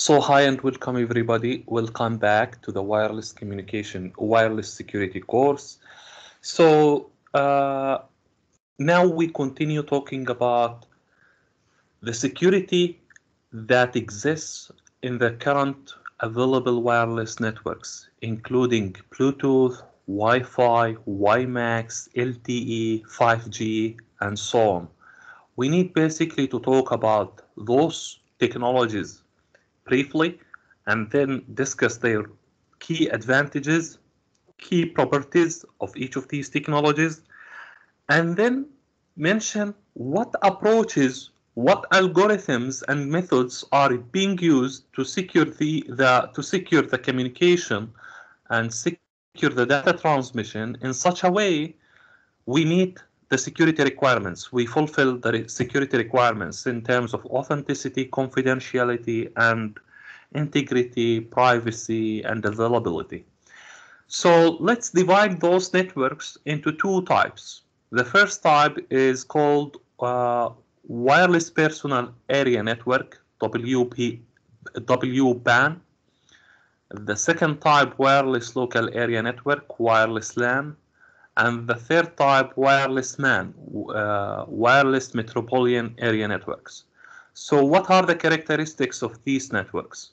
So hi and welcome everybody. Welcome back to the wireless communication, wireless security course. So uh, now we continue talking about the security that exists in the current available wireless networks, including Bluetooth, Wi-Fi, WiMAX, LTE, 5G, and so on. We need basically to talk about those technologies briefly and then discuss their key advantages, key properties of each of these technologies, and then mention what approaches, what algorithms and methods are being used to secure the, the to secure the communication and secure the data transmission in such a way we meet the security requirements. We fulfill the security requirements in terms of authenticity, confidentiality, and integrity, privacy, and availability. So let's divide those networks into two types. The first type is called uh, Wireless Personal Area Network, WP, WBAN. The second type, Wireless Local Area Network, Wireless LAN and the third type, wireless MAN, uh, wireless metropolitan area networks. So what are the characteristics of these networks?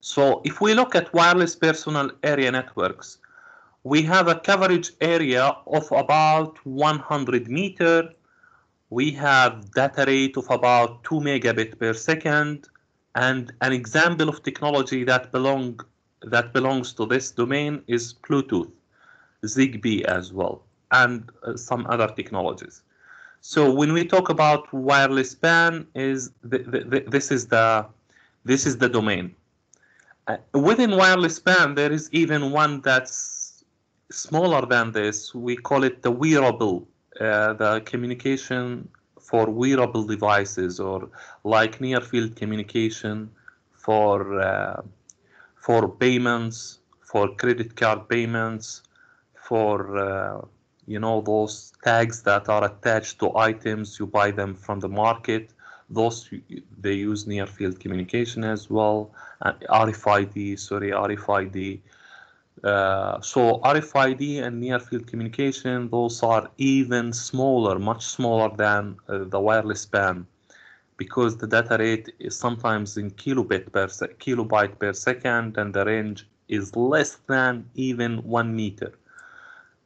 So if we look at wireless personal area networks, we have a coverage area of about 100 meter. We have data rate of about 2 megabit per second. And an example of technology that belong that belongs to this domain is Bluetooth. Zigbee as well, and uh, some other technologies. So when we talk about wireless PAN, is the, the, the, this is the this is the domain. Uh, within wireless PAN, there is even one that's smaller than this. We call it the wearable, uh, the communication for wearable devices, or like near field communication for uh, for payments, for credit card payments, for uh, you know those tags that are attached to items you buy them from the market. Those they use near field communication as well. Uh, RFID sorry RFID uh, so RFID and near field communication those are even smaller much smaller than uh, the wireless band because the data rate is sometimes in kilobit per kilobyte per second and the range is less than even one meter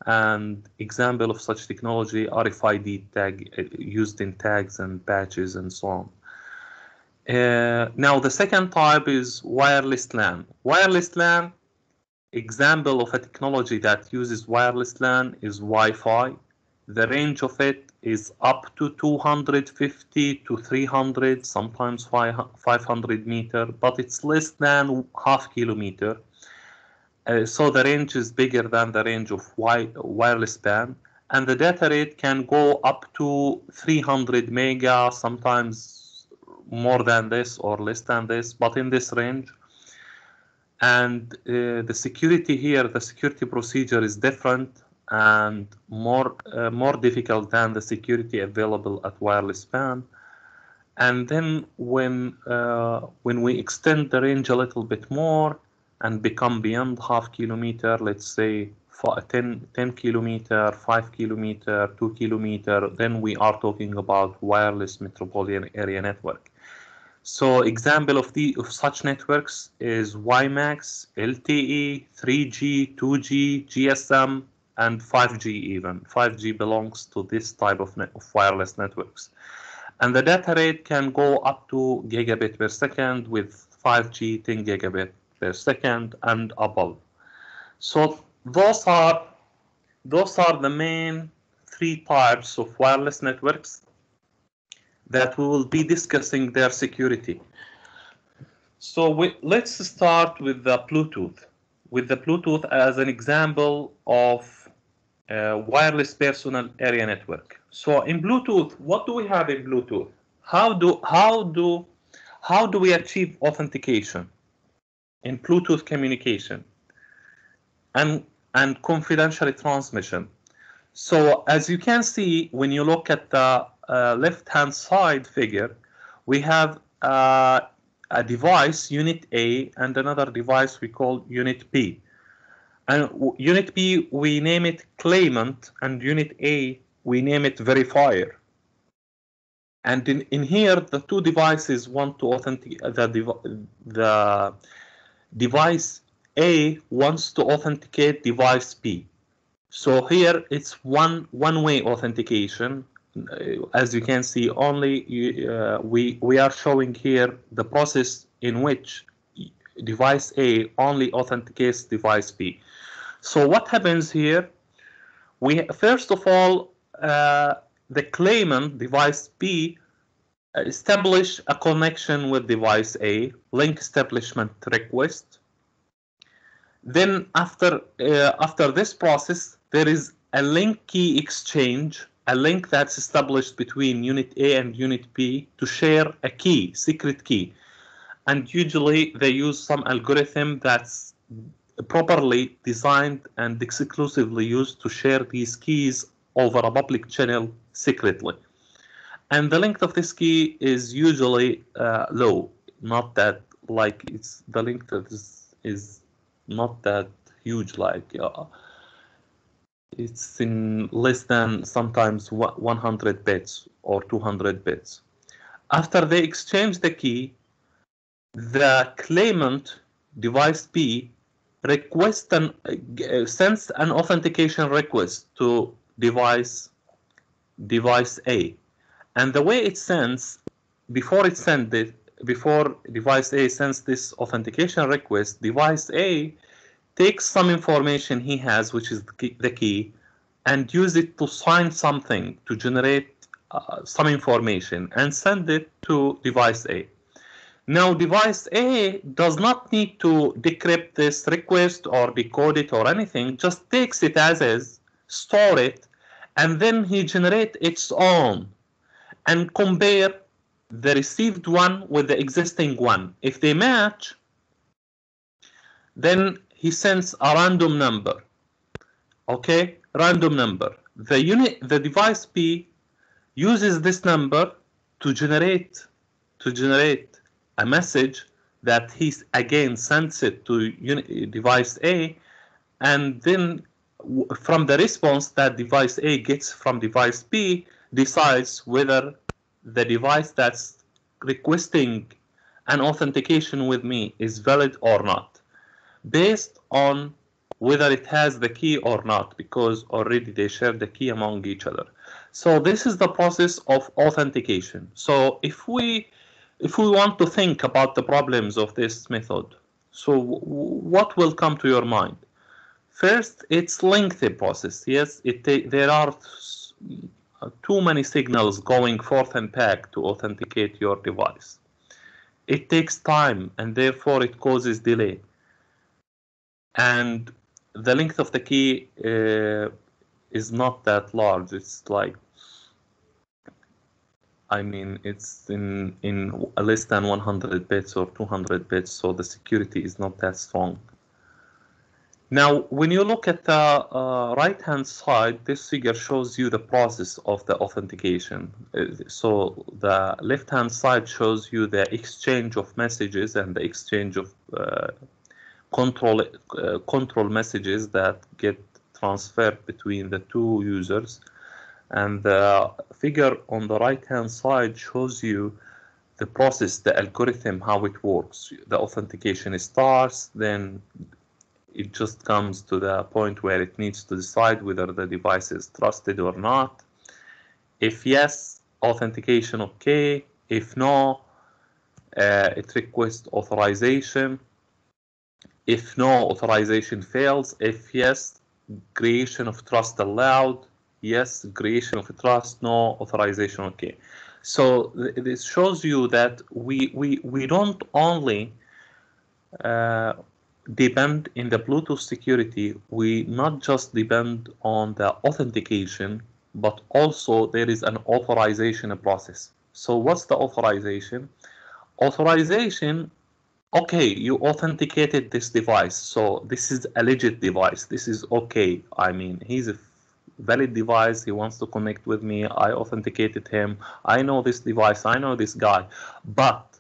and example of such technology RFID tag uh, used in tags and patches and so on. Uh, now the second type is wireless LAN. Wireless LAN example of a technology that uses wireless LAN is Wi-Fi. The range of it is up to 250 to 300, sometimes 500 meter, but it's less than half kilometer so the range is bigger than the range of wi wireless band and the data rate can go up to 300 mega, sometimes more than this or less than this, but in this range. And uh, the security here, the security procedure is different and more uh, more difficult than the security available at wireless PAN. And then when uh, when we extend the range a little bit more, and become beyond half kilometer, let's say 10, 10 kilometer, 5 kilometer, 2 kilometer, then we are talking about wireless metropolitan area network. So example of the of such networks is WiMAX, LTE, 3G, 2G, GSM, and 5G even. 5G belongs to this type of, net, of wireless networks. And the data rate can go up to gigabit per second with 5G 10 gigabit per second and above. So those are those are the main three types of wireless networks that we will be discussing their security. So we, let's start with the Bluetooth. With the Bluetooth as an example of wireless personal area network. So in Bluetooth, what do we have in Bluetooth? How do how do how do we achieve authentication? In Bluetooth communication and, and confidential transmission. So as you can see, when you look at the uh, left-hand side figure, we have uh, a device, unit A, and another device we call unit B. And unit B, we name it claimant, and unit A, we name it verifier. And in, in here, the two devices want to authenticate, the, the device A wants to authenticate device B. So here it's one one-way authentication. As you can see, only uh, we we are showing here the process in which device A only authenticates device B. So what happens here? We first of all uh, the claimant device B establish a connection with device A, link establishment request. Then after uh, after this process, there is a link key exchange, a link that's established between unit A and unit B to share a key, secret key. And usually they use some algorithm that's properly designed and exclusively used to share these keys over a public channel secretly. And the length of this key is usually uh, low, not that like it's the length is, is not that huge like uh, it's in less than sometimes 100 bits or 200 bits. After they exchange the key, the claimant device B request an, uh, sends an authentication request to device device A. And the way it sends, before it sends it, before device A sends this authentication request, device A takes some information he has, which is the key, and use it to sign something to generate uh, some information and send it to device A. Now, device A does not need to decrypt this request or decode it or anything, just takes it as is, store it, and then he generate its own and compare the received one with the existing one. If they match, then he sends a random number. Okay, random number. The unit, the device B uses this number to generate to generate a message that he again sends it to device A, and then from the response that device A gets from device B decides whether the device that's requesting an authentication with me is valid or not. Based on whether it has the key or not because already they share the key among each other. So this is the process of authentication. So if we if we want to think about the problems of this method so what will come to your mind? First it's lengthy process. Yes it there are too many signals going forth and back to authenticate your device it takes time and therefore it causes delay and the length of the key uh, is not that large. It's like, I mean, it's in in less than 100 bits or 200 bits, so the security is not that strong. Now, when you look at the uh, right-hand side, this figure shows you the process of the authentication. Uh, so the left-hand side shows you the exchange of messages and the exchange of uh, control uh, control messages that get transferred between the two users and the figure on the right hand side shows you the process the algorithm how it works the authentication starts then it just comes to the point where it needs to decide whether the device is trusted or not if yes authentication okay if no uh, it requests authorization if no, authorization fails. If yes, creation of trust allowed. Yes, creation of trust. No, authorization okay. So this shows you that we we we don't only uh, depend in the Bluetooth security. We not just depend on the authentication, but also there is an authorization process. So what's the authorization? Authorization okay, you authenticated this device, so this is a legit device. This is okay. I mean, he's a valid device. He wants to connect with me. I authenticated him. I know this device. I know this guy. But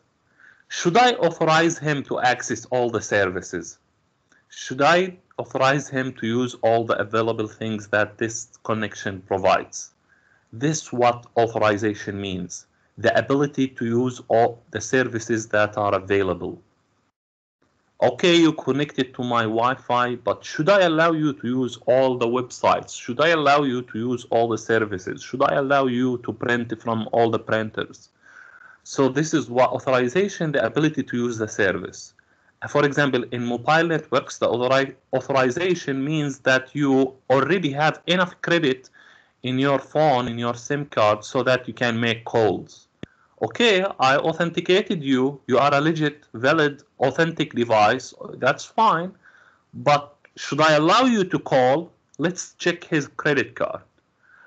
Should I authorize him to access all the services? Should I authorize him to use all the available things that this connection provides? This what authorization means. The ability to use all the services that are available. Okay, you connected to my Wi-Fi, but should I allow you to use all the websites? Should I allow you to use all the services? Should I allow you to print from all the printers? So this is what authorization, the ability to use the service. Uh, for example, in mobile networks, the authorization means that you already have enough credit in your phone, in your SIM card, so that you can make calls. Okay, I authenticated you. You are a legit, valid, authentic device. That's fine. But should I allow you to call? Let's check his credit card.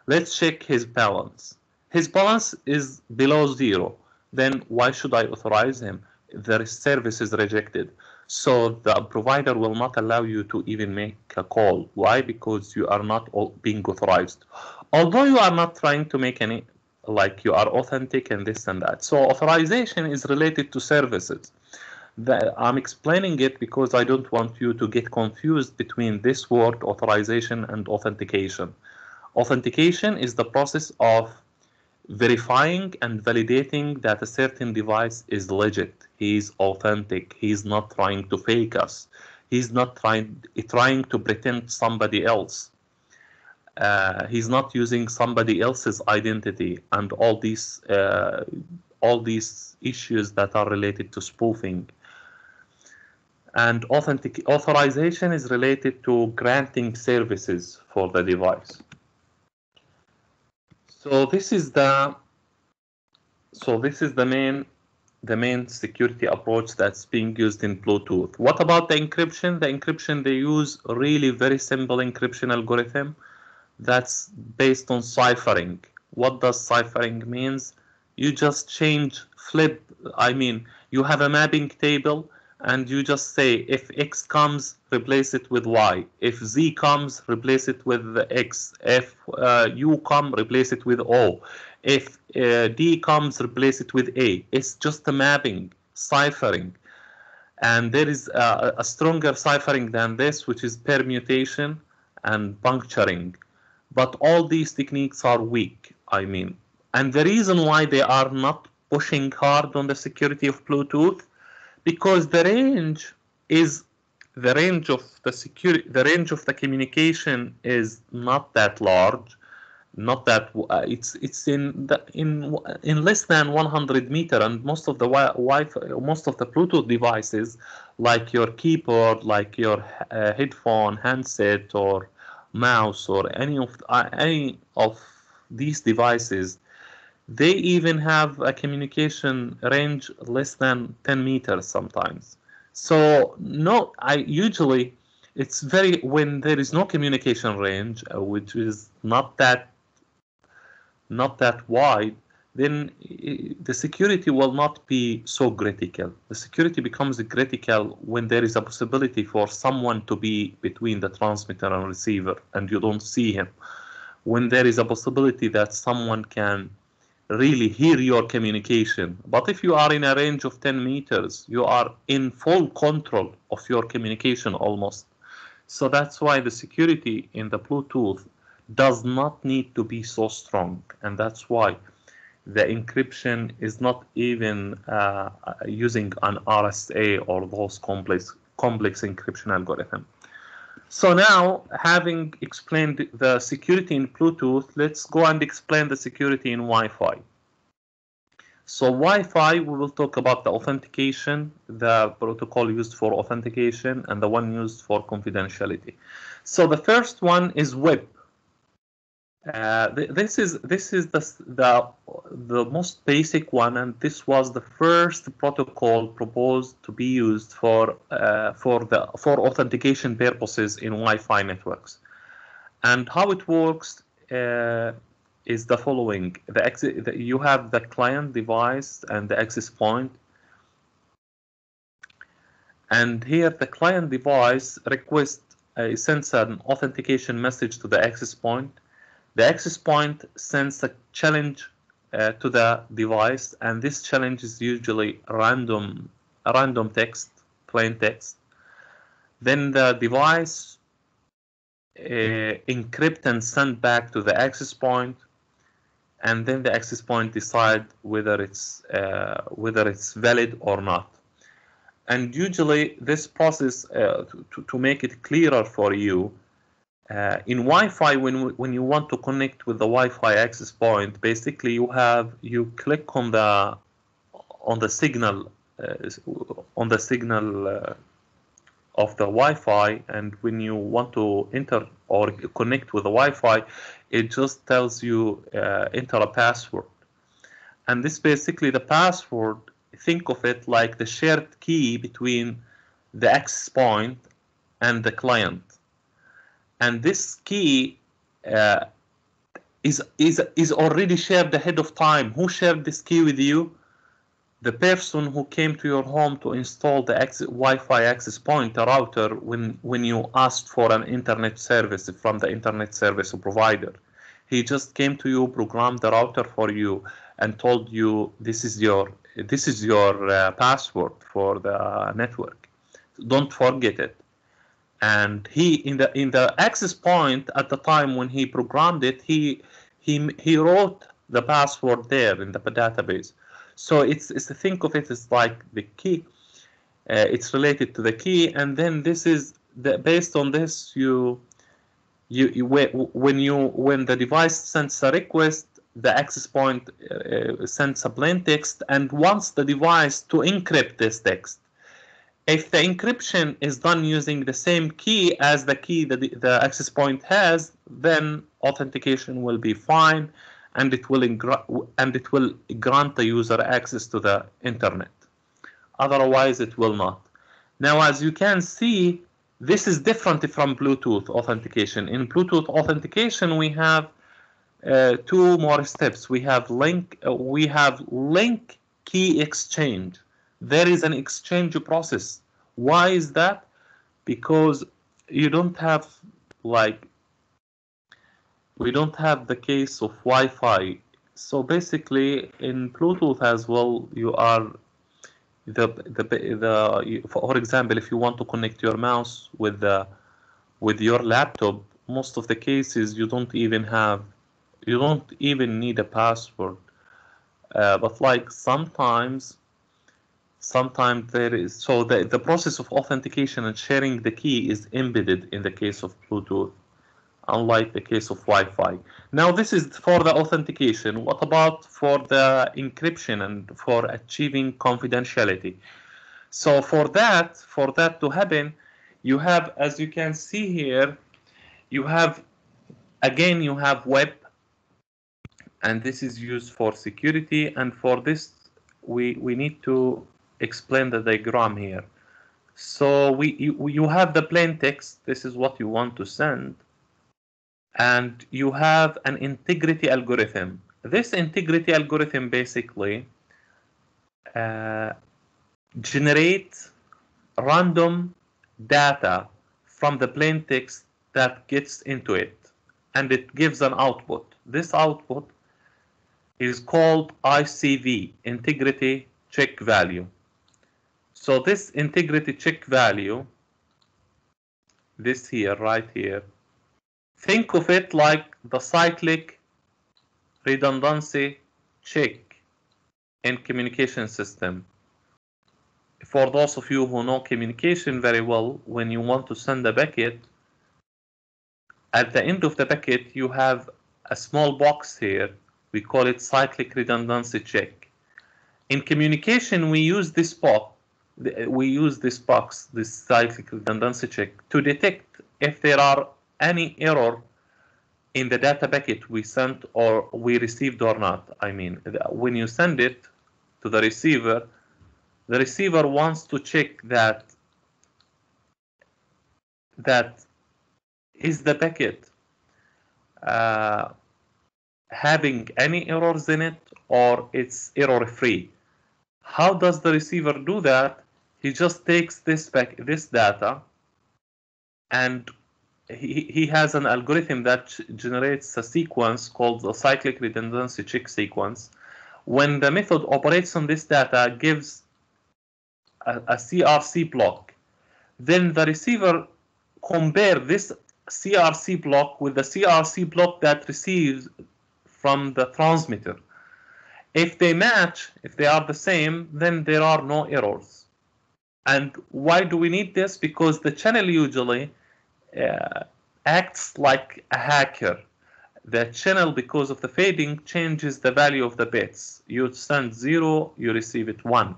Let's check his balance. His balance is below zero. Then why should I authorize him? The service is rejected. So the provider will not allow you to even make a call. Why? Because you are not being authorized. Although you are not trying to make any, like you are authentic and this and that. So authorization is related to services. The, I'm explaining it because I don't want you to get confused between this word authorization and authentication. Authentication is the process of verifying and validating that a certain device is legit. He's authentic. He's not trying to fake us. He's not trying trying to pretend somebody else. Uh, he's not using somebody else's identity and all these uh, all these issues that are related to spoofing. And authentic authorization is related to granting services for the device. So this is the so this is the main the main security approach that's being used in Bluetooth. What about the encryption? The encryption they use really very simple encryption algorithm that's based on ciphering. What does ciphering means? You just change flip I mean you have a mapping table and you just say if x comes replace it with y. If z comes replace it with x. If uh, u come replace it with o. If uh, d comes replace it with a. It's just a mapping ciphering. And there is a, a stronger ciphering than this which is permutation and puncturing. But all these techniques are weak i mean. And the reason why they are not pushing hard on the security of bluetooth because the range is the range of the security the range of the communication is not that large not that uh, it's it's in the in in less than 100 meter and most of the wi-fi most of the bluetooth devices like your keyboard like your uh, headphone handset or mouse or any of uh, any of these devices they even have a communication range less than 10 meters sometimes. So no, I usually it's very when there is no communication range, uh, which is not that not that wide, then the security will not be so critical. The security becomes critical when there is a possibility for someone to be between the transmitter and receiver and you don't see him. When there is a possibility that someone can really hear your communication. But if you are in a range of 10 meters, you are in full control of your communication almost. So that's why the security in the Bluetooth does not need to be so strong. And that's why the encryption is not even uh, using an RSA or those complex, complex encryption algorithm. So now, having explained the security in Bluetooth, let's go and explain the security in Wi-Fi. So Wi-Fi, we will talk about the authentication, the protocol used for authentication, and the one used for confidentiality. So the first one is WEP. Uh, th this is this is the, the the most basic one, and this was the first protocol proposed to be used for uh, for the for authentication purposes in Wi-Fi networks. And how it works uh, is the following: the, the you have the client device and the access point, and here the client device requests sends an authentication message to the access point the access point sends a challenge uh, to the device, and this challenge is usually random, random text, plain text. Then the device uh, encrypt and send back to the access point, and then the access point decide whether it's uh, whether it's valid or not. And usually, this process uh, to, to make it clearer for you, uh, in Wi-Fi, when when you want to connect with the Wi-Fi access point, basically you have you click on the on the signal uh, on the signal uh, of the Wi-Fi, and when you want to enter or connect with the Wi-Fi, it just tells you uh, enter a password, and this basically the password. Think of it like the shared key between the access point and the client and this key uh, is is is already shared ahead of time. Who shared this key with you? The person who came to your home to install the Wi-Fi access point, the router, when when you asked for an internet service from the internet service provider. He just came to you, programmed the router for you, and told you this is your this is your uh, password for the network. Don't forget it and he in the in the access point at the time when he programmed it he he he wrote the password there in the database. So it's it's think of it as like the key uh, it's related to the key. And then this is the based on this you you, you when you when the device sends a request the access point uh, sends a plain text. And wants the device to encrypt this text if the encryption is done using the same key as the key that the, access point has, then authentication will be fine, and it will and it will grant the user access to the internet. Otherwise, it will not. Now, as you can see, this is different from Bluetooth authentication. In Bluetooth authentication, we have uh, two more steps. We have link. Uh, we have link key exchange there is an exchange process. Why is that? Because you don't have like we don't have the case of Wi-Fi. So basically, in Bluetooth as well, you are the the the for example, if you want to connect your mouse with the with your laptop, most of the cases you don't even have you don't even need a password. Uh, but like sometimes sometimes there is so the, the process of authentication and sharing the key is embedded in the case of bluetooth unlike the case of wi-fi. Now this is for the authentication. What about for the encryption and for achieving confidentiality? So for that for that to happen you have as you can see here you have again you have WEP and this is used for security and for this we we need to explain the diagram here. So we you, you have the plain text. This is what you want to send. And you have an integrity algorithm. This integrity algorithm basically uh, generates random data from the plain text that gets into it and it gives an output. This output is called ICV, integrity check value. So this integrity check value, this here, right here, think of it like the cyclic redundancy check in communication system. For those of you who know communication very well, when you want to send a packet, at the end of the packet, you have a small box here. We call it cyclic redundancy check. In communication, we use this box we use this box, this cyclic redundancy check, to detect if there are any error in the data packet we sent or we received or not. I mean, when you send it to the receiver, the receiver wants to check that that is the packet uh, having any errors in it or it's error free. How does the receiver do that? He just takes this back this data and he, he has an algorithm that generates a sequence called the cyclic redundancy check sequence when the method operates on this data gives a, a CRC block, then the receiver compare this CRC block with the CRC block that receives from the transmitter. If they match, if they are the same, then there are no errors. And why do we need this? Because the channel usually uh, acts like a hacker. The channel, because of the fading, changes the value of the bits. You send zero, you receive it one.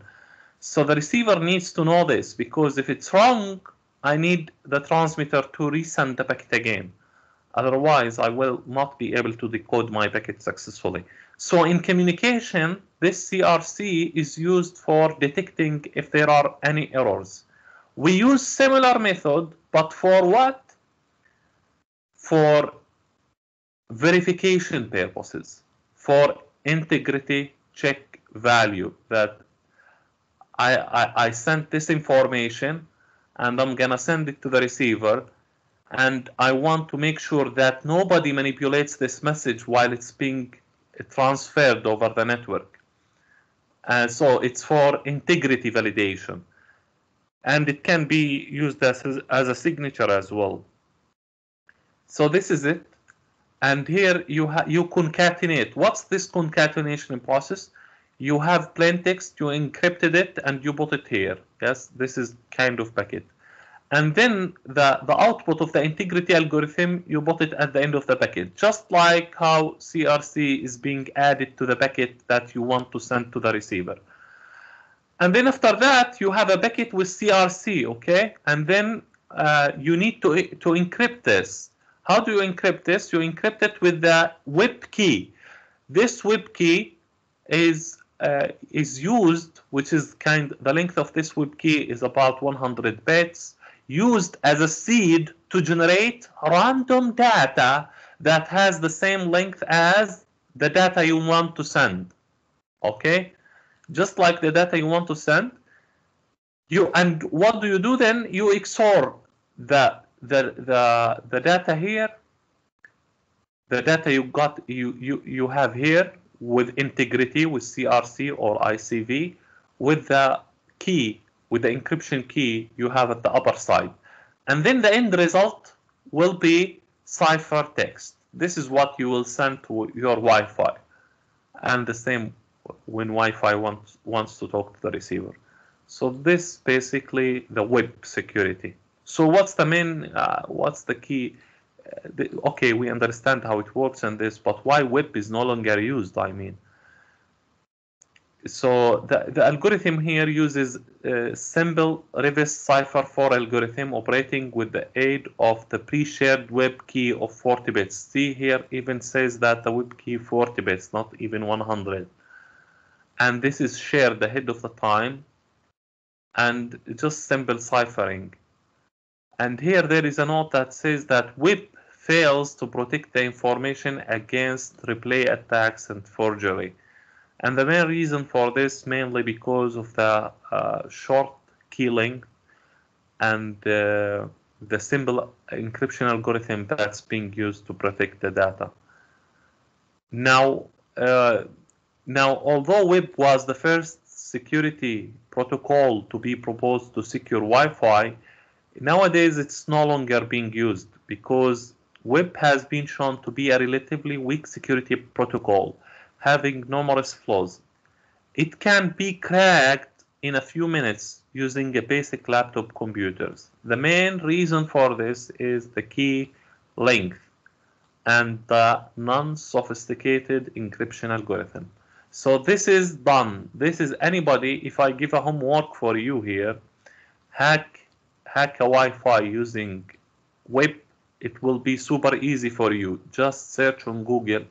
So the receiver needs to know this because if it's wrong, I need the transmitter to resend the packet again. Otherwise, I will not be able to decode my packet successfully. So in communication, this CRC is used for detecting if there are any errors. We use similar method, but for what? For verification purposes, for integrity check value that I, I, I sent this information and I'm gonna send it to the receiver and I want to make sure that nobody manipulates this message while it's being transferred over the network. Uh, so it's for integrity validation. And it can be used as, as a signature as well. So this is it. And here you, you concatenate. What's this concatenation process? You have plain text, you encrypted it, and you put it here. Yes, this is kind of packet and then the, the output of the integrity algorithm, you put it at the end of the packet, just like how CRC is being added to the packet that you want to send to the receiver. And then after that, you have a packet with CRC, okay? And then uh, you need to, to encrypt this. How do you encrypt this? You encrypt it with the WEP key. This WEP key is uh, is used, which is kind, the length of this WEP key is about 100 bits used as a seed to generate random data that has the same length as the data you want to send. Okay? Just like the data you want to send. You and what do you do then? You XOR the the the the data here, the data you got you you you have here with integrity with CRC or ICV with the key with the encryption key you have at the upper side. And then the end result will be ciphertext. This is what you will send to your Wi-Fi. And the same when Wi-Fi wants, wants to talk to the receiver. So this basically the WEP security. So what's the main, uh, what's the key? Uh, okay, we understand how it works and this, but why WEP is no longer used, I mean so the, the algorithm here uses a simple Rivest Cipher 4 algorithm operating with the aid of the pre-shared WEP key of 40 bits. See here even says that the WEP key 40 bits, not even 100. And this is shared ahead of the time and just simple ciphering. And here there is a note that says that WEP fails to protect the information against replay attacks and forgery. And the main reason for this mainly because of the uh, short key length and uh, the simple encryption algorithm that's being used to protect the data. Now, uh, now, although WEP was the first security protocol to be proposed to secure Wi-Fi, nowadays it's no longer being used because WEP has been shown to be a relatively weak security protocol having numerous flaws. It can be cracked in a few minutes using a basic laptop computers. The main reason for this is the key length and the non-sophisticated encryption algorithm. So this is done. This is anybody, if I give a homework for you here, hack, hack a Wi-Fi using WEP, it will be super easy for you. Just search on Google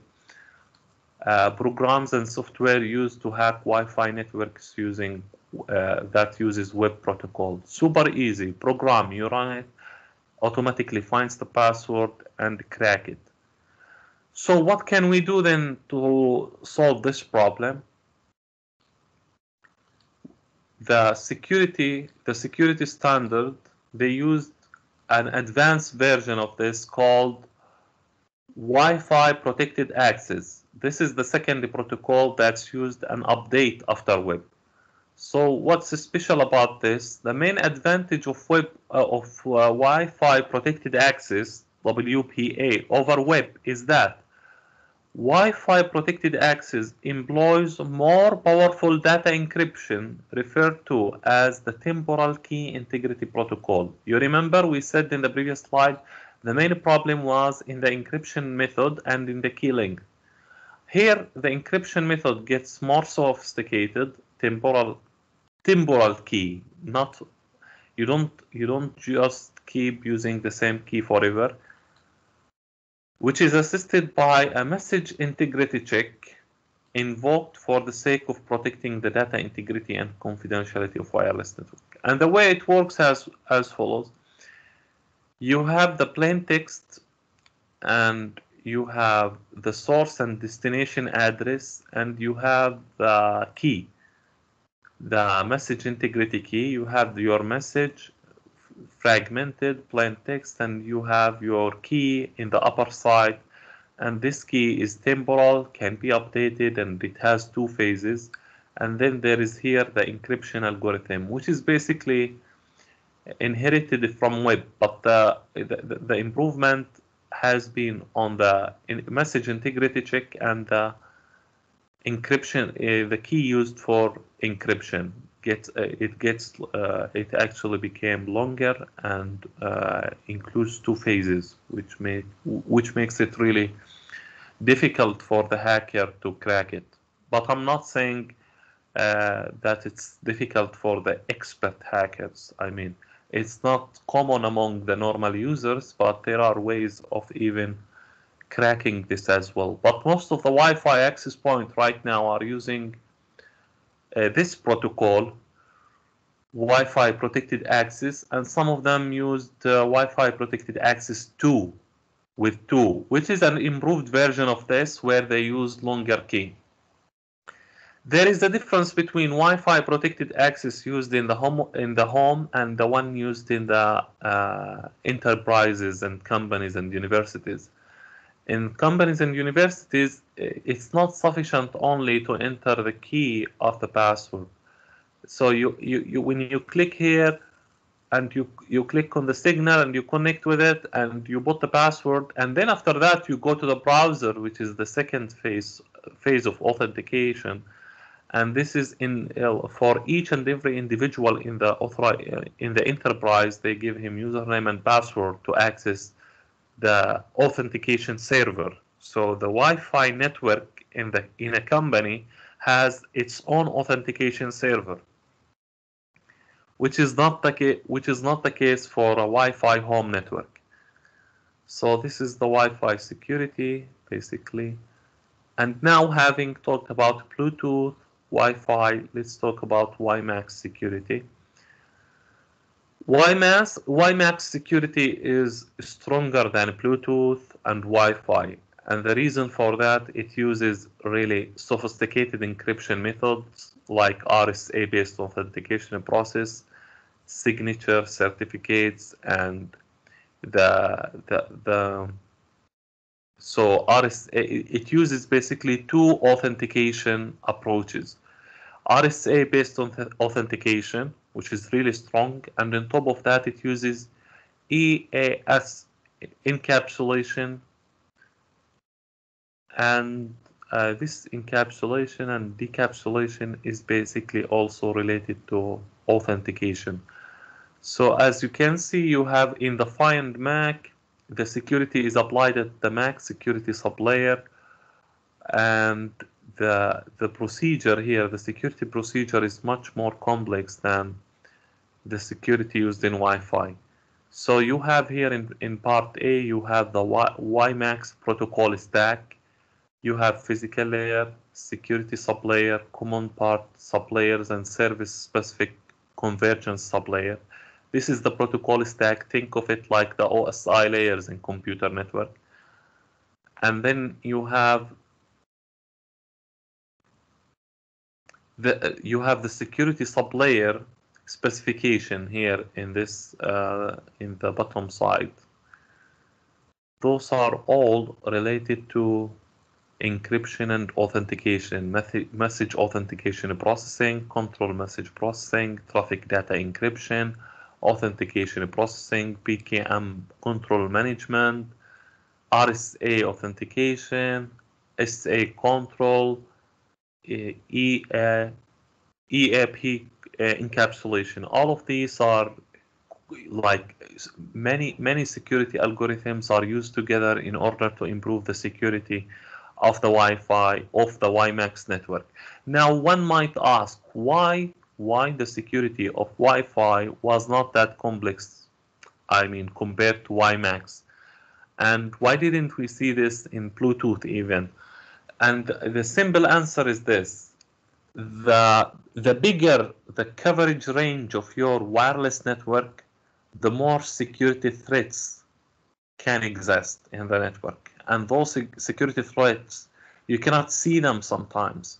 uh, programs and software used to hack Wi-Fi networks using uh, that uses WEP protocol. Super easy program. You run it, automatically finds the password and crack it. So what can we do then to solve this problem? The security, the security standard, they used an advanced version of this called Wi-Fi protected access this is the second protocol that's used an update after WEP. So what's special about this? The main advantage of WEP uh, of uh, Wi-Fi protected access WPA over WEP is that Wi-Fi protected access employs more powerful data encryption referred to as the temporal key integrity protocol. You remember we said in the previous slide the main problem was in the encryption method and in the key length. Here the encryption method gets more sophisticated, temporal temporal key, not you don't you don't just keep using the same key forever which is assisted by a message integrity check invoked for the sake of protecting the data integrity and confidentiality of wireless network. And the way it works as, as follows. You have the plain text and you have the source and destination address and you have the key, the message integrity key. You have your message fragmented plain text and you have your key in the upper side and this key is temporal can be updated and it has two phases and then there is here the encryption algorithm which is basically inherited from WEP but the, the, the improvement has been on the message integrity check and the encryption uh, the key used for encryption. Gets uh, it gets uh, it actually became longer and uh, includes two phases which make which makes it really difficult for the hacker to crack it. But i'm not saying uh, that it's difficult for the expert hackers i mean it's not common among the normal users but there are ways of even cracking this as well but most of the wi-fi access point right now are using uh, this protocol Wi-Fi protected access and some of them used uh, Wi-Fi protected access 2 with 2 which is an improved version of this where they use longer key. There is a difference between Wi-Fi protected access used in the home in the home and the one used in the uh, enterprises and companies and universities. In companies and universities, it's not sufficient only to enter the key of the password. So you, you, you when you click here and you, you click on the signal and you connect with it and you put the password and then after that you go to the browser which is the second phase phase of authentication and this is in uh, for each and every individual in the author in the enterprise they give him username and password to access the authentication server. So the wi-fi network in the in a company has its own authentication server which is not the which is not the case for a wi-fi home network. So this is the wi-fi security basically. And now having talked about bluetooth wi-fi let's talk about wimax security WiMAX, WiMAX security is stronger than Bluetooth and Wi-Fi. And the reason for that, it uses really sophisticated encryption methods like RSA-based authentication process, signature certificates, and the the the so RSA it uses basically two authentication approaches. RSA-based on authentication, which is really strong, and on top of that, it uses EAS encapsulation, and uh, this encapsulation and decapsulation is basically also related to authentication. So as you can see, you have in the find MAC, the security is applied at the MAC security sublayer, and the the procedure here, the security procedure is much more complex than the security used in Wi-Fi. So you have here in, in part A, you have the WiMAX protocol stack, you have physical layer, security sublayer, common part sublayers, and service specific convergence sublayer. This is the protocol stack. Think of it like the OSI layers in computer network. And then you have the you have the security sublayer specification here in this uh, in the bottom side. Those are all related to encryption and authentication, message authentication processing, control message processing, traffic data encryption, authentication processing, PKM control management, RSA authentication, SA control, EAP encapsulation. All of these are like many many security algorithms are used together in order to improve the security of the Wi-Fi of the WiMAX network. Now one might ask why why the security of Wi-Fi was not that complex. I mean compared to WiMAX, and why didn't we see this in Bluetooth even? And the simple answer is this: the the bigger the coverage range of your wireless network, the more security threats can exist in the network. And those security threats, you cannot see them sometimes.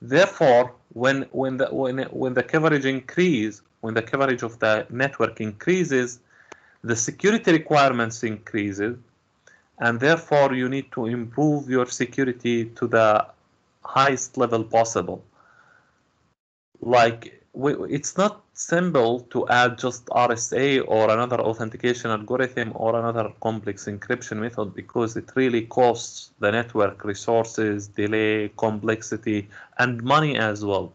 Therefore, when when the when when the coverage increase, when the coverage of the network increases, the security requirements increases, and therefore you need to improve your security to the highest level possible. Like it's not simple to add just RSA or another authentication algorithm or another complex encryption method because it really costs the network resources, delay, complexity, and money as well.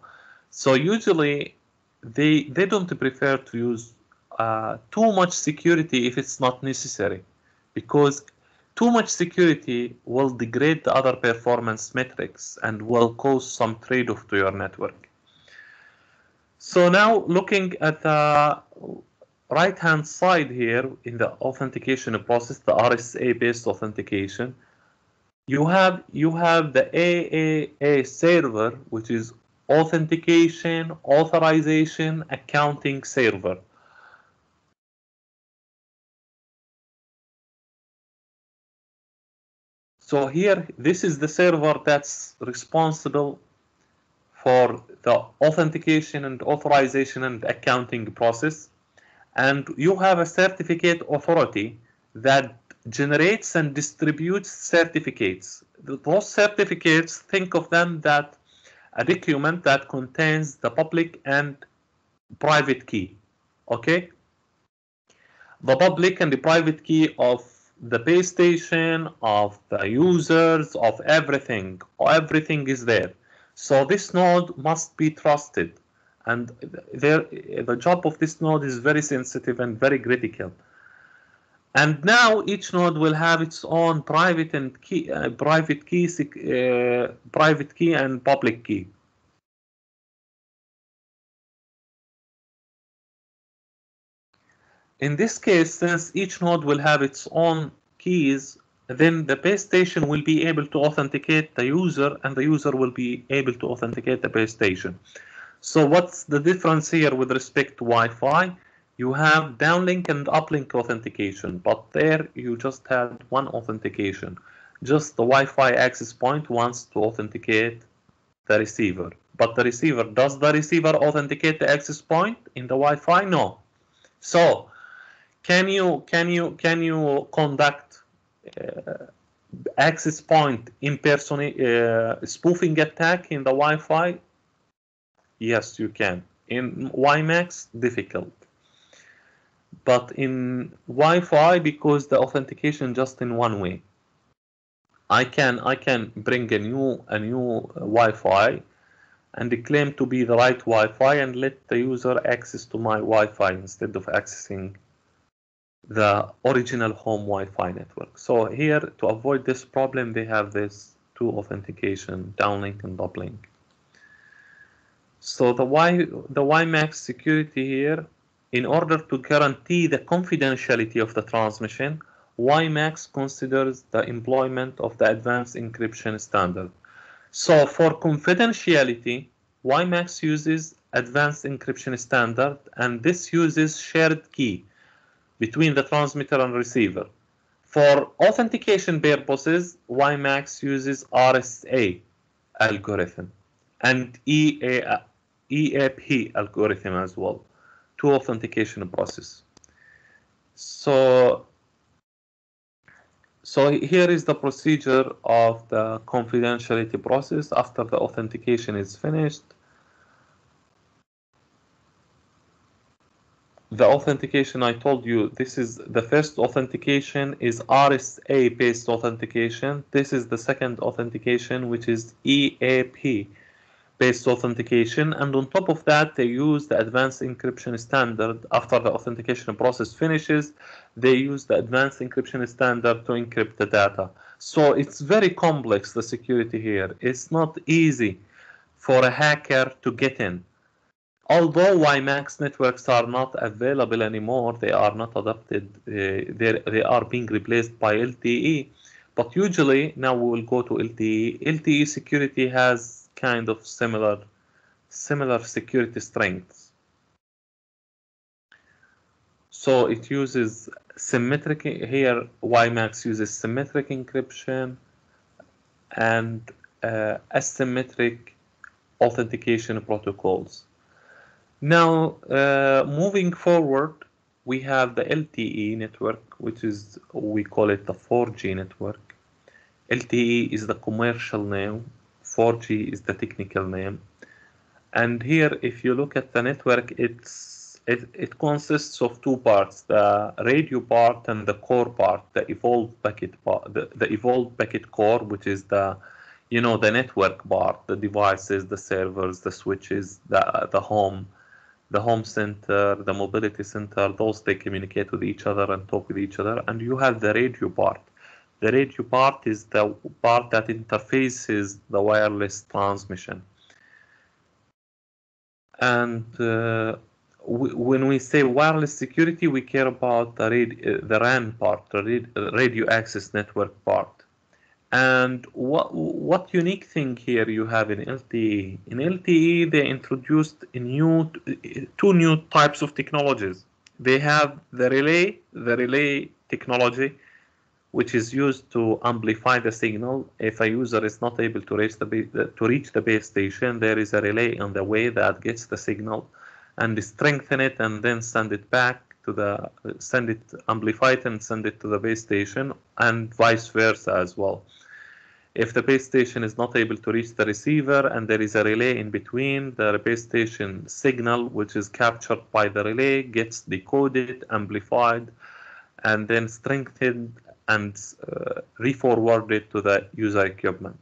So usually they they don't prefer to use uh, too much security if it's not necessary because too much security will degrade the other performance metrics and will cause some trade-off to your network. So now looking at the right hand side here in the authentication process, the RSA based authentication, you have you have the AAA server, which is authentication, authorization, accounting server. So here, this is the server that's responsible for the authentication and authorization and accounting process. And you have a certificate authority that generates and distributes certificates. Those certificates, think of them that a document that contains the public and private key. Okay? The public and the private key of the base station, of the users, of everything. Everything is there. So this node must be trusted. And there, the job of this node is very sensitive and very critical. And now each node will have its own private and key, uh, private key, uh, private key and public key. In this case, since each node will have its own keys, then the base station will be able to authenticate the user and the user will be able to authenticate the base station. So what's the difference here with respect to Wi-Fi? You have downlink and uplink authentication, but there you just had one authentication. Just the Wi-Fi access point wants to authenticate the receiver. But the receiver, does the receiver authenticate the access point in the Wi-Fi? No. So can you can you can you conduct uh, access point impersonate uh, spoofing attack in the Wi-Fi? Yes, you can. In WiMAX, difficult. But in Wi-Fi, because the authentication just in one way, I can I can bring a new a new Wi-Fi and claim to be the right Wi-Fi and let the user access to my Wi-Fi instead of accessing the original home Wi-Fi network. So here, to avoid this problem, they have this two authentication, downlink and uplink. So the Y the WiMAX security here, in order to guarantee the confidentiality of the transmission, WiMAX considers the employment of the advanced encryption standard. So for confidentiality, WiMAX uses advanced encryption standard, and this uses shared key between the transmitter and receiver. For authentication purposes, WiMAX uses RSA algorithm and EA, EAP algorithm as well, two authentication process. So, so here is the procedure of the confidentiality process after the authentication is finished. The authentication I told you, this is the first authentication is RSA based authentication. This is the second authentication, which is EAP based authentication. And on top of that, they use the advanced encryption standard. After the authentication process finishes, they use the advanced encryption standard to encrypt the data. So it's very complex, the security here. It's not easy for a hacker to get in. Although WiMAX networks are not available anymore, they are not adopted, uh, they are being replaced by LTE. But usually, now we will go to LTE. LTE security has kind of similar, similar security strengths. So it uses symmetric, here WiMAX uses symmetric encryption and uh, asymmetric authentication protocols. Now, uh, moving forward, we have the LTE network, which is, we call it the 4G network. LTE is the commercial name, 4G is the technical name. And here, if you look at the network, it's it, it consists of two parts, the radio part and the core part, the evolved packet part, the, the evolved packet core, which is the you know the network part, the devices, the servers, the switches, the the home the home center, the mobility center, those they communicate with each other and talk with each other. And you have the radio part. The radio part is the part that interfaces the wireless transmission. And uh, when we say wireless security, we care about the, radio, the RAN part, the radio access network part. And what what unique thing here you have in LTE? In LTE, they introduced new two new types of technologies. They have the relay, the relay technology, which is used to amplify the signal. If a user is not able to reach the to reach the base station, there is a relay on the way that gets the signal and strengthen it and then send it back to the send it amplify it and send it to the base station and vice versa as well. If the base station is not able to reach the receiver and there is a relay in between the base station signal which is captured by the relay gets decoded amplified and then strengthened and uh, re-forwarded to the user equipment.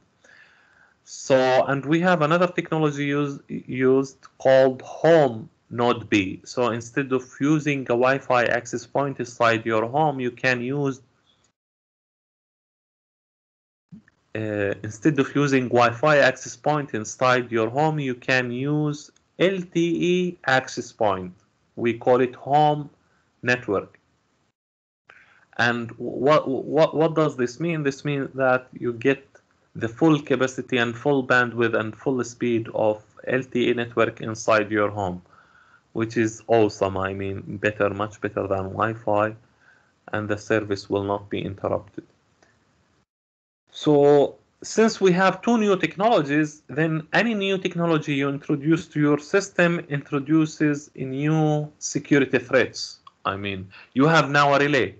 So and we have another technology used used called home node B. So instead of using a Wi-Fi access point inside your home, you can use uh, instead of using Wi-Fi access point inside your home, you can use LTE access point. We call it home network. And what what what does this mean? This means that you get the full capacity and full bandwidth and full speed of LTE network inside your home which is awesome. I mean, better, much better than Wi-Fi, and the service will not be interrupted. So since we have two new technologies, then any new technology you introduce to your system introduces a new security threats. I mean, you have now a relay.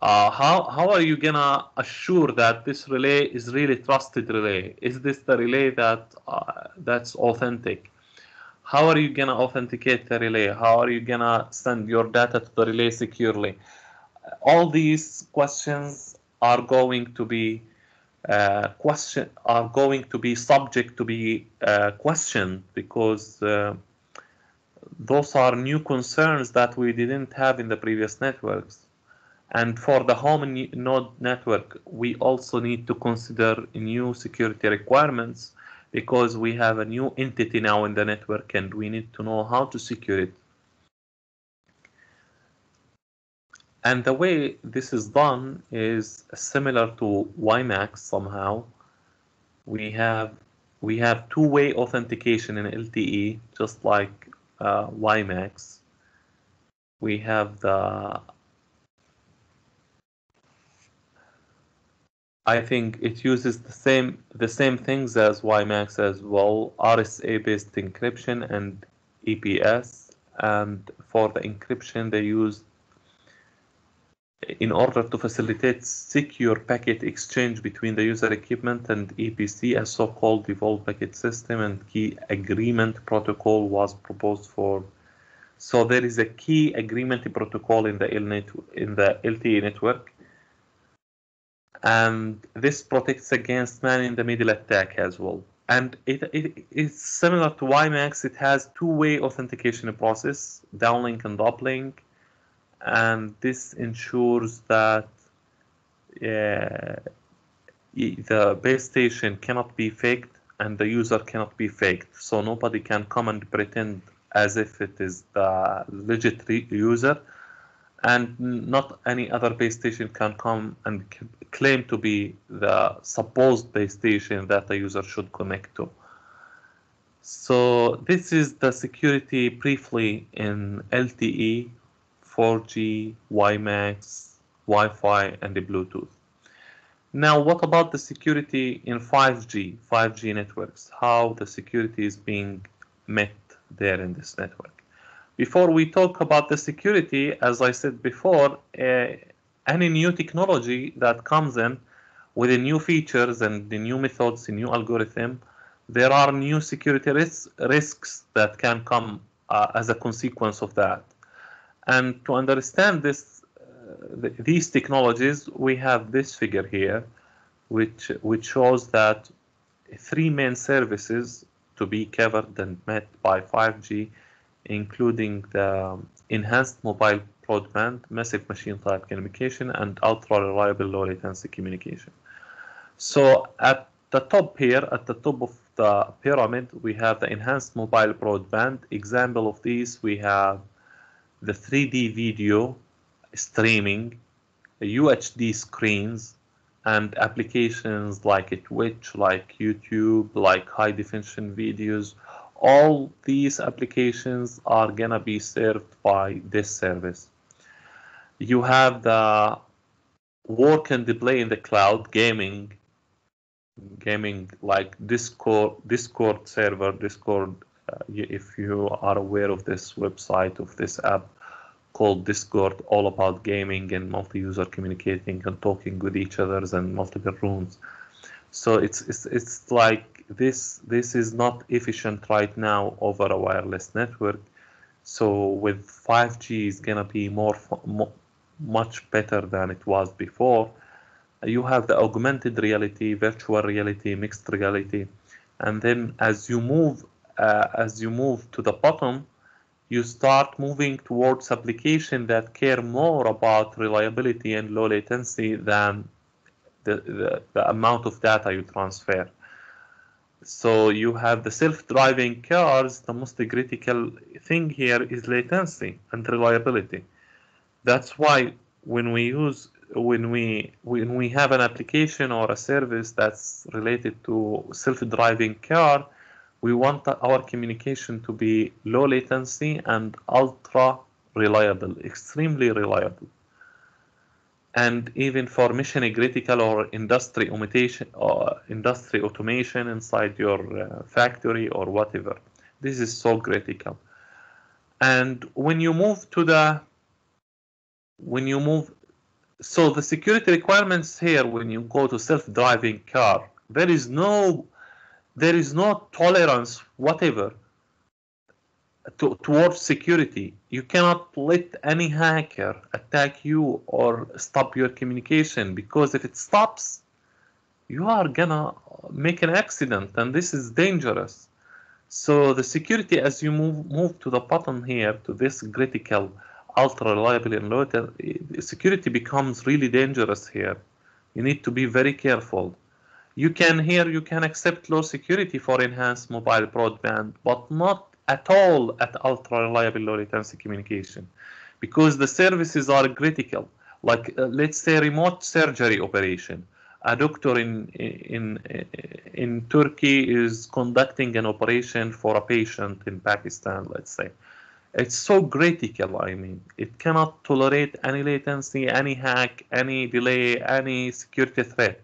Uh, how how are you gonna assure that this relay is really trusted relay? Is this the relay that uh, that's authentic? How are you going to authenticate the relay? How are you going to send your data to the relay securely? All these questions are going to be uh, question are going to be subject to be uh, questioned because uh, those are new concerns that we didn't have in the previous networks. And for the home node network, we also need to consider new security requirements because we have a new entity now in the network and we need to know how to secure it. And the way this is done is similar to WiMAX somehow. We have we have two-way authentication in LTE, just like uh, WiMAX. We have the I think it uses the same the same things as WiMAX as well, RSA-based encryption and EPS. And for the encryption, they use in order to facilitate secure packet exchange between the user equipment and EPC, a so-called default packet system and key agreement protocol was proposed for. So there is a key agreement protocol in the in the LTE network, and this protects against man-in-the-middle attack as well. And it, it, it's similar to WiMAX. It has two-way authentication process, downlink and uplink and this ensures that uh, the base station cannot be faked and the user cannot be faked. So nobody can come and pretend as if it is the legit user and not any other base station can come and claim to be the supposed base station that the user should connect to. So this is the security briefly in LTE 4G, WiMAX, Wi-Fi, and the Bluetooth. Now, what about the security in 5G, 5G networks? How the security is being met there in this network? Before we talk about the security, as I said before, uh, any new technology that comes in with the new features and the new methods, the new algorithm, there are new security ris risks that can come uh, as a consequence of that. And to understand this, uh, th these technologies, we have this figure here, which which shows that three main services to be covered and met by 5G, including the enhanced mobile broadband, massive machine type communication, and ultra reliable low latency communication. So at the top here, at the top of the pyramid, we have the enhanced mobile broadband. Example of these, we have the 3D video streaming, UHD screens, and applications like Twitch, like YouTube, like high definition videos. All these applications are gonna be served by this service. You have the work and play in the cloud gaming, gaming like Discord, Discord server, Discord uh, if you are aware of this website of this app called Discord, all about gaming and multi-user communicating and talking with each others and multiple rooms. So it's it's it's like this this is not efficient right now over a wireless network. So with 5G is gonna be more, much better than it was before. You have the augmented reality, virtual reality, mixed reality, and then as you move uh, as you move to the bottom, you start moving towards applications that care more about reliability and low latency than the, the, the amount of data you transfer. So you have the self-driving cars, the most critical thing here is latency and reliability. That's why when we use when we when we have an application or a service that's related to self-driving car, we want our communication to be low latency and ultra reliable, extremely reliable. And even for mission critical or industry automation or industry automation inside your uh, factory or whatever, this is so critical. And when you move to the when you move so the security requirements here when you go to self-driving car there is no there is no tolerance whatever to, towards security. You cannot let any hacker attack you or stop your communication because if it stops, you are gonna make an accident and this is dangerous. So the security as you move move to the bottom here to this critical ultra reliable and low eh, security becomes really dangerous here. You need to be very careful. You can here, you can accept low security for enhanced mobile broadband, but not at all at ultra reliable low latency communication because the services are critical. Like uh, let's say remote surgery operation. A doctor in, in, in Turkey is conducting an operation for a patient in Pakistan, let's say. It's so critical, I mean, it cannot tolerate any latency, any hack, any delay, any security threat.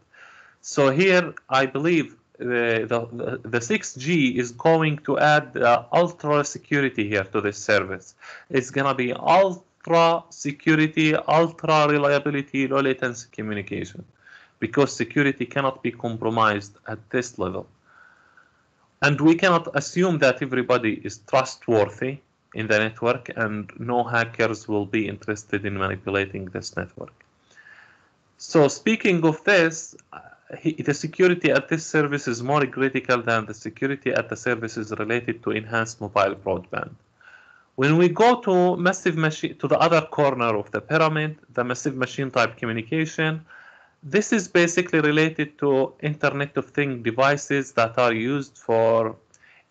So here, I believe the, the, the 6G is going to add uh, ultra security here to this service. It's going to be ultra security, ultra reliability, low latency communication because security cannot be compromised at this level. And we cannot assume that everybody is trustworthy in the network and no hackers will be interested in manipulating this network. So speaking of this, the security at this service is more critical than the security at the services related to enhanced mobile broadband. When we go to massive machine to the other corner of the pyramid, the massive machine type communication, this is basically related to Internet of Things devices that are used for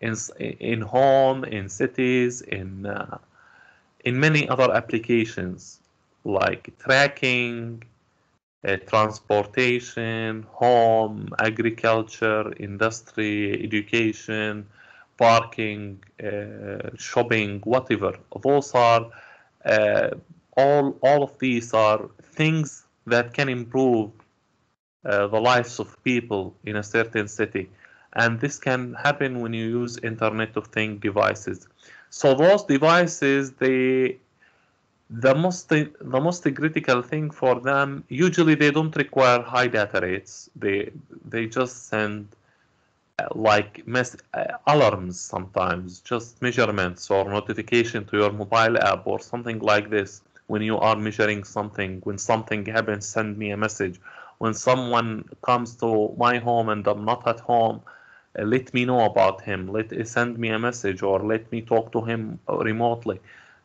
in, in home, in cities, in uh, in many other applications like tracking, uh, transportation, home, agriculture, industry, education, parking, uh, shopping, whatever. Those are uh, all. All of these are things that can improve uh, the lives of people in a certain city, and this can happen when you use Internet of Things devices. So those devices, they the most the most critical thing for them usually they don't require high data rates. They they just send uh, like mess, uh, alarms sometimes just measurements or notification to your mobile app or something like this. When you are measuring something when something happens send me a message. When someone comes to my home and i'm not at home uh, let me know about him. Let send me a message or let me talk to him remotely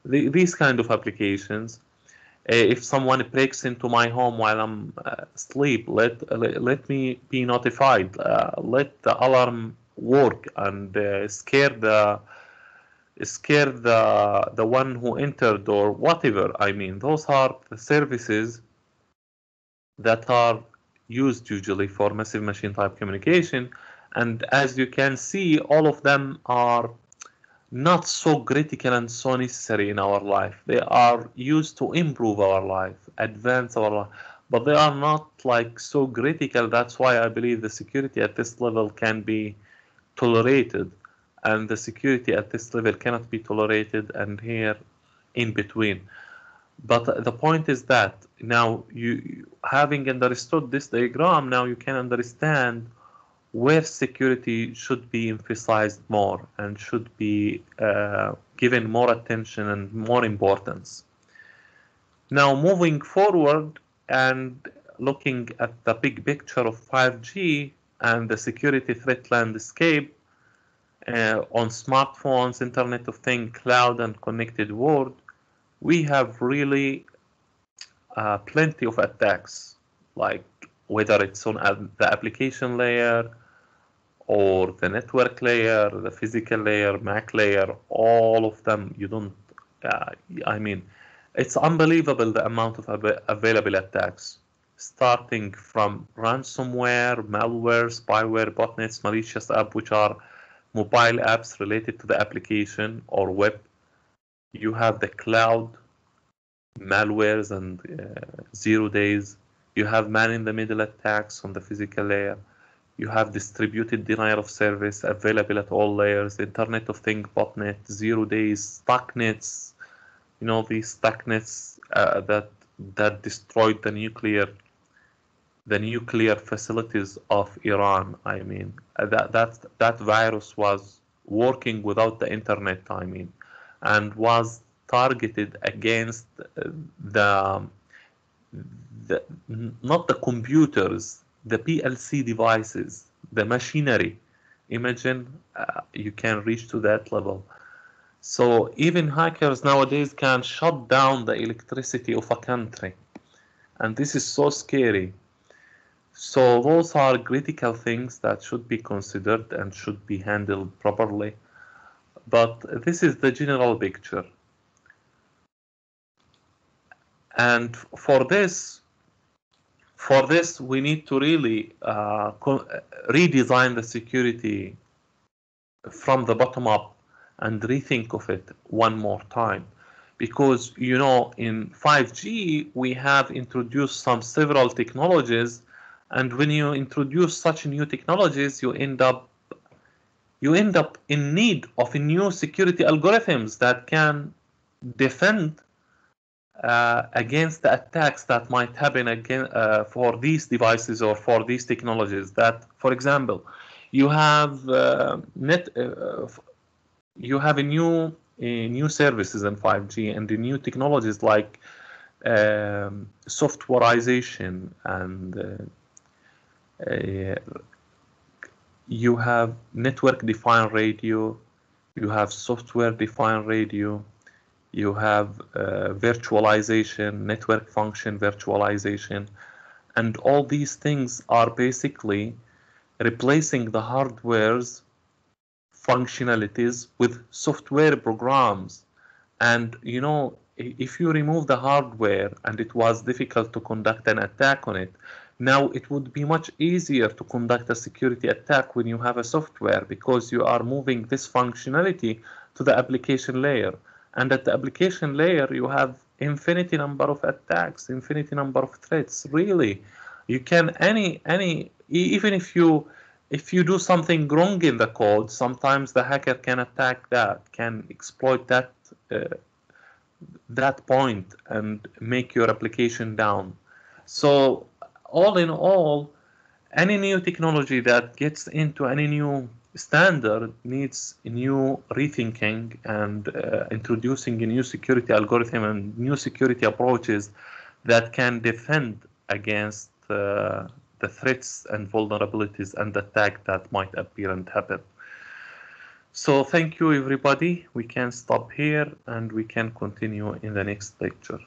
the, these kind of applications. Uh, if someone breaks into my home while I'm uh, asleep, let, let, let me be notified. Uh, let the alarm work and uh, scare the scare the the one who entered or whatever. I mean, those are the services that are used usually for massive machine type communication. And as you can see, all of them are not so critical and so necessary in our life. They are used to improve our life, advance our life, but they are not like so critical. That's why I believe the security at this level can be tolerated, and the security at this level cannot be tolerated, and here in between. But the point is that now you having understood this diagram, now you can understand where security should be emphasized more and should be uh, given more attention and more importance. Now, moving forward and looking at the big picture of 5G and the security threat landscape uh, on smartphones, Internet of Things, cloud, and connected world, we have really uh, plenty of attacks, like whether it's on the application layer or the network layer, the physical layer, MAC layer, all of them, you don't, uh, I mean, it's unbelievable the amount of av available attacks, starting from ransomware, malware, spyware, botnets, malicious app, which are mobile apps related to the application or web. You have the cloud, malwares and uh, zero days. You have man-in-the-middle attacks on the physical layer you have distributed denial of service available at all layers, Internet of Things botnet, zero days, stuxnets, you know, these stuxnets uh, that that destroyed the nuclear the nuclear facilities of Iran. I mean, uh, that that that virus was working without the internet. I mean, and was targeted against uh, the the not the computers the PLC devices, the machinery. Imagine uh, you can reach to that level. So even hackers nowadays can shut down the electricity of a country. And this is so scary. So those are critical things that should be considered and should be handled properly. But this is the general picture. And for this, for this, we need to really uh, redesign the security from the bottom up and rethink of it one more time. Because, you know, in 5G, we have introduced some several technologies. And when you introduce such new technologies, you end up you end up in need of new security algorithms that can defend uh, against the attacks that might happen again uh, for these devices or for these technologies. That, for example, you have uh, net, uh, you have a new new services in 5G and the new technologies like um, softwareization and uh, you have network defined radio, you have software defined radio, you have uh, virtualization, network function virtualization, and all these things are basically replacing the hardware's functionalities with software programs. And you know, if you remove the hardware and it was difficult to conduct an attack on it, now it would be much easier to conduct a security attack when you have a software because you are moving this functionality to the application layer and at the application layer you have infinity number of attacks infinity number of threats. Really you can any any even if you if you do something wrong in the code sometimes the hacker can attack that can exploit that uh, that point and make your application down. So all in all any new technology that gets into any new standard needs new rethinking and uh, introducing a new security algorithm and new security approaches that can defend against uh, the threats and vulnerabilities and attack that might appear and happen. So thank you everybody. We can stop here and we can continue in the next lecture.